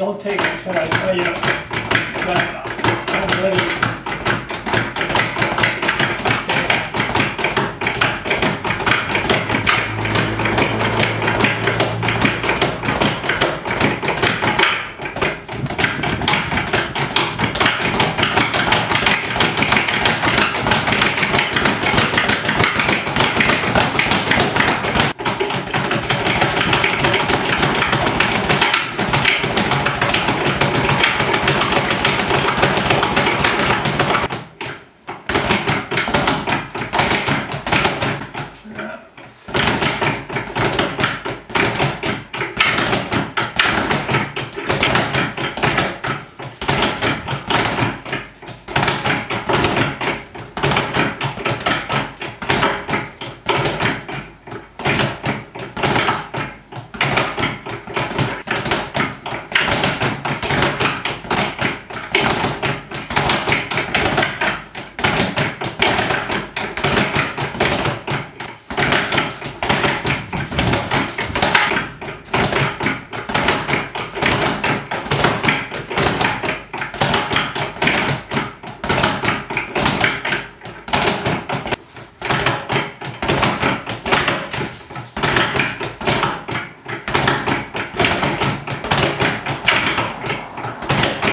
don't take it until I tell you that